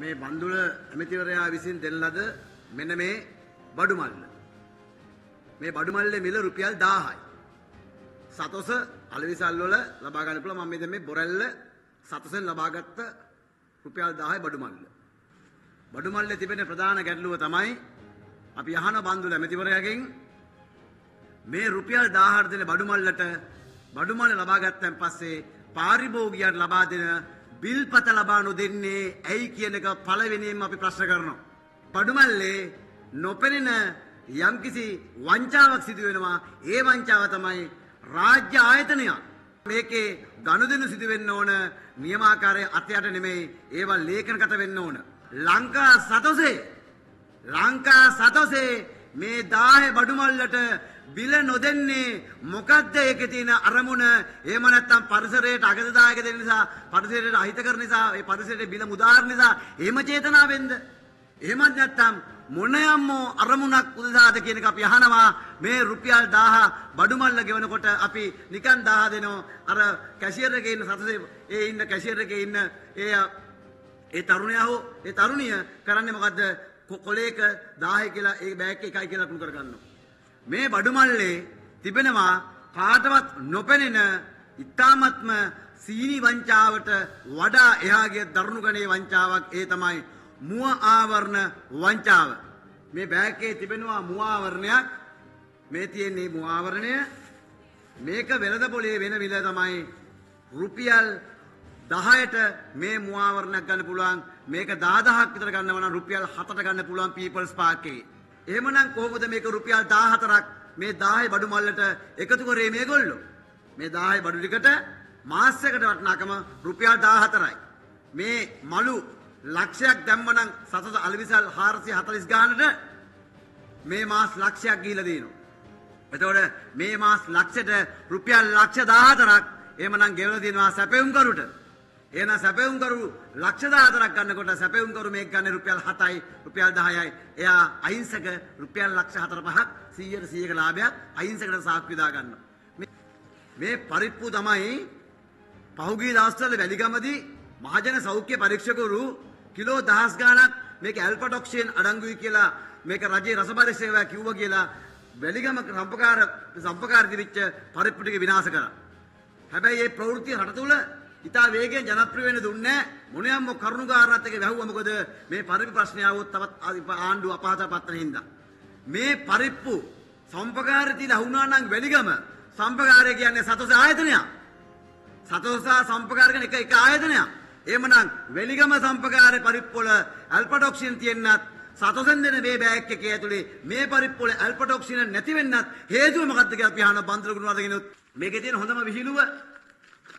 මේ බන්දුල ඇමතිවරයා විසින් දෙන ලද මෙන්න මේ බඩු මල්ල. මේ බඩු මල්ලේ මිල රුපියල් 1000යි. සතොස අලවිසල් වල ලබා ගන්න පුළුවන් මම මේ දැන් මේ බොරැල්ල සතොසෙන් ලබාගත්ත රුපියල් 1000යි බඩු මල්ල. බඩු මල්ලේ තිබෙන ප්‍රධාන ගැටලුව තමයි අපි අහන බන්දුල ඇමතිවරයාගෙන් මේ රුපියල් 1000 දෙන බඩු මල්ලට බඩු මල්ල ලබා ගත්තන් පස්සේ පාරිභෝගිකයන්ට ලබා දෙන බිල්පත ලබා නොදෙන්නේ ඇයි කියන එක පළවෙනියෙන්ම අපි ප්‍රශ්න කරනවා. බඩු මල්ලේ නොපෙනෙන යම්කිසි වංචාවක් සිදු වෙනවා. ඒ වංචාව තමයි රාජ්‍ය ආයතනයක්. මේකේ ගනුදෙනු සිදු වෙන්න ඕන නියමාකාරයේ අතයට නෙමෙයි ඒවා ලේඛනගත වෙන්න ඕන. ලංකා සතොසේ ලංකා සතොසේ මේ 10 බඩු මල්ලට බිල නොදෙන්නේ. මොකද්ද ඒකේ තියෙන අරමුණ? එහෙම නැත්නම් පරිසරයට අගතදායක දෙන්න නිසා පරිසරයට අහිත කරන නිසා ඒ පරිසරයට බිල මුදාහරන නිසා එහෙම චේතනාවෙන්ද? එහෙමත් නැත්නම් මොනයම්මෝ අරමුණක් උදෙසාද කියන එක අපි අහනවා. මේ රුපියල් 1000 බඩු මල්ල ගෙවනකොට අපි නිකන් 1000 දෙනවා. අර කැෂියර් එකේ ඉන්න සතසේ ඒ ඉන්න කැෂියර් එකේ ඉන්න ඒ ඒ තරුණයා හෝ ඒ තරුණිය කරන්නේ මොකද්ද? කොලේක 1000 කියලා ඒ බෑග් එකයි කියලා ලකුණු කරගන්නවා. මේ බඩුමල්ලේ තිබෙනවා කාටවත් නොපෙනෙන ඉතාමත්ම සීනි වංචාවට වඩා එහාගේ දරුණු ගණේ වංචාවක් ඒ තමයි මුව ආවරණ වංචාව. මේ බෑග්කේ තිබෙනවා මුව ආවරණයක්. මේ තියෙන්නේ මුව ආවරණය. මේක වෙළඳ පොලේ වෙන විල තමයි රුපියල් 10ට මේ මුව ආවරණයක් ගන්න පුළුවන්. මේක 10000ක් විතර ගන්නවා නම් රුපියල් 7ට ගන්න පුළුවන් පීපල්ස් පාක් එකේ. එහෙමනම් කොහොමද මේක රුපියල් 14ක් මේ 10 බඩු මල්ලට එකතු කරේ මේගොල්ලෝ? මේ 10 බඩු ටිකට මාසයකට වටිනාකම රුපියල් 14යි. මේ මලු ලක්ෂයක් දැම්මනම් සතත අලවිසල් 440 ගානට මේ මාස් ලක්ෂයක් ගිහිලා දිනවා. එතකොට මේ මාස් ලක්ෂයට රුපියල් ලක්ෂ 14ක් එහෙමනම් ගෙවලා දෙනවා සැපෙවුම් කරුට. එහෙනම් සැපෙවුම් කරු ලක්ෂ 14ක් ගන්නකොට සැපෙවුම් කරු මේක ගන්න රුපියල් 7යි රුපියල් 10යි. එයා අහිංසක රුපියල් ලක්ෂ 4 5ක් 100ට 100ක ලාභයක් අහිංසකට සාක්ෂි දා ගන්නවා. මේ පරිප්පු තමයි පහුගිය දවස්වල වැලිගමදී මහජන සෞඛ්‍ය පරීක්ෂකවරු කිලෝ දහස් ගාණක් මේක ඇල්පඩොක්සින් අඩංගුයි කියලා මේක රජයේ රස පරීක්ෂකයා කිව්වා කියලා වැලිගම සම්පකාර සම්පකාර දිවිච්ච පරිප්පු ටික විනාශ කරා. හැබැයි මේ ප්‍රවෘත්ති රට තුල ඉතා වේගයෙන් ජනප්‍රිය වෙන්න දුන්නේ මොනියම් කරුණු කාරණාත් එක්ක වැහුවා මොකද මේ පරිප්පු ප්‍රශ්නය આવොත් තවත් ආණ්ඩුව අපහසුතාව පත්තන හින්දා. මේ පරිප්පු සම්පකාරය තියලා වුණා නම් වැලිගම සම්පකාරය කියන්නේ සතොස ආයතනයක්. සතොසා සම්පකාර කියන එක එක ආයතනයක්. එහෙමනම් වෙලිගම සම්පකාර පරිප්පොල ඇල්පඩොක්සින් තියෙන්නත් සතොසෙන් දෙන මේ බෑග් එකේ ඇතුලේ මේ පරිප්පොල ඇල්පඩොක්සින් නැති වෙන්නත් හේතුව මොකක්ද කියලා අපි අහන බන්දර ගුණ වදගෙනුත් මේකේ තියෙන හොඳම විහිළුව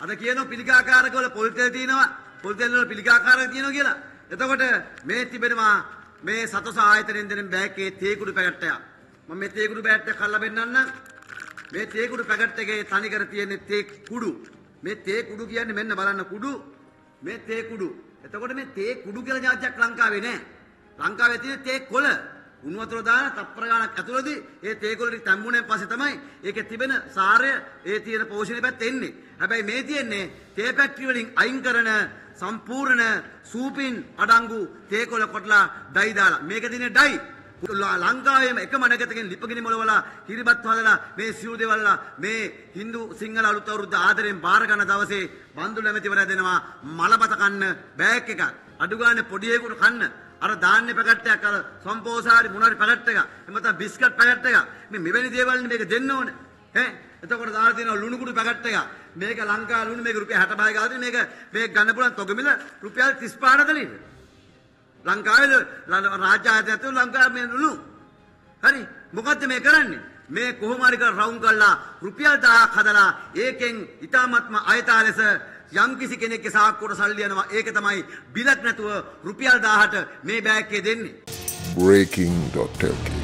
අද කියනවා පිළිකාකාරක වල පොල් තෙල් තියෙනවා පොල් තෙල් වල පිළිකාකාරක තියෙනවා කියලා. එතකොට මේ තිබෙනවා මේ සතොස ආයතනෙන් දෙන බෑග් එකේ තේකුඩු පැකට් එකක්. මම මේ තේකුඩු පැකට් එක කල්ලා පෙන්නන්නම්. මේ තේකුඩු පැකට් එකේ තනි කර තියෙන තේ කුඩු. මේ තේ කුඩු කියන්නේ මෙන්න බලන්න කුඩු මේ තේ කුඩු. එතකොට මේ තේ කුඩු කියලා જાතියක් ලංකාවේ නැහැ. ලංකාවේ තියෙන තේ කොළ උණු වතුර දාන තප්පර ගානක් ඇතුළතදී ඒ තේ කොළ ටික තැම්බුණෙන් පස්සේ තමයි ඒකේ තිබෙන සාරය ඒ තියෙන පෝෂණය පැත්ත එන්නේ. හැබැයි මේ තියෙන්නේ තේ ෆැක්ටරි වලින් අයින් කරන සම්පූර්ණ සූපින් අඩංගු තේ කොළ කොටලා ඩයි දාලා. මේක තියෙන්නේ ඩයි. ලංකාවේම එකම නැගතකින් ලිපගිනි මොලවලා කිරිබත් හදලා මේ සිව් දෙවල්ලා මේ Hindu සිංහල අලුත් අවුරුද්ද ආදරෙන් බාර ගන්න දවසේ බන්දුල ඇමතිවරයා දෙනවා මලබත කන්න බෑග් එකක් අඩු ගානේ පොඩි එකකට කන්න අර ධාන්‍ය පැකට් එකක් අර සම්පෝසාරි මොනවාරි පැකට් එකක් එහෙම නැත්නම් බිස්කට් පැකට් එකක් මේ මෙවැනි දේවල් මේක දෙන්න ඕනේ. ඈ? එතකොට දාලා තියෙනවා ලුණු කුඩු පැකට් එකක් මේක ලංකා ලුණු මේක රුපියල් 65 ගාලා මේක මේක ගන්න පුළුවන් තොගමිල රුපියල් 35 දලින්න ලංකාවේ රාජ්‍ය ආයතනයත් ලංකාවේ මේ ලුණු. හරි? මොකද්ද මේ කරන්නේ? මේ කොහොම හරි කර රවුම් කරලා රුපියල් 1000ක් හදලා ඒකෙන් ඊ타මත්ම අයථා ලෙස යම් කිසි කෙනෙක්ගේ සාක්කුවට සල්ලි යනවා. ඒක තමයි බිලක් නැතුව රුපියල් 1000ට මේ බෑග් එකේ දෙන්නේ. Breaking.lk